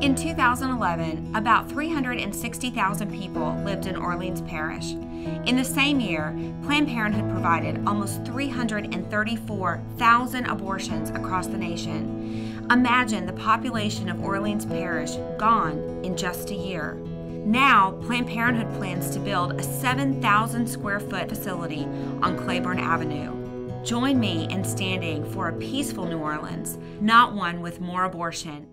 In 2011, about 360,000 people lived in Orleans Parish. In the same year, Planned Parenthood provided almost 334,000 abortions across the nation. Imagine the population of Orleans Parish gone in just a year. Now, Planned Parenthood plans to build a 7,000 square foot facility on Claiborne Avenue. Join me in standing for a peaceful New Orleans, not one with more abortion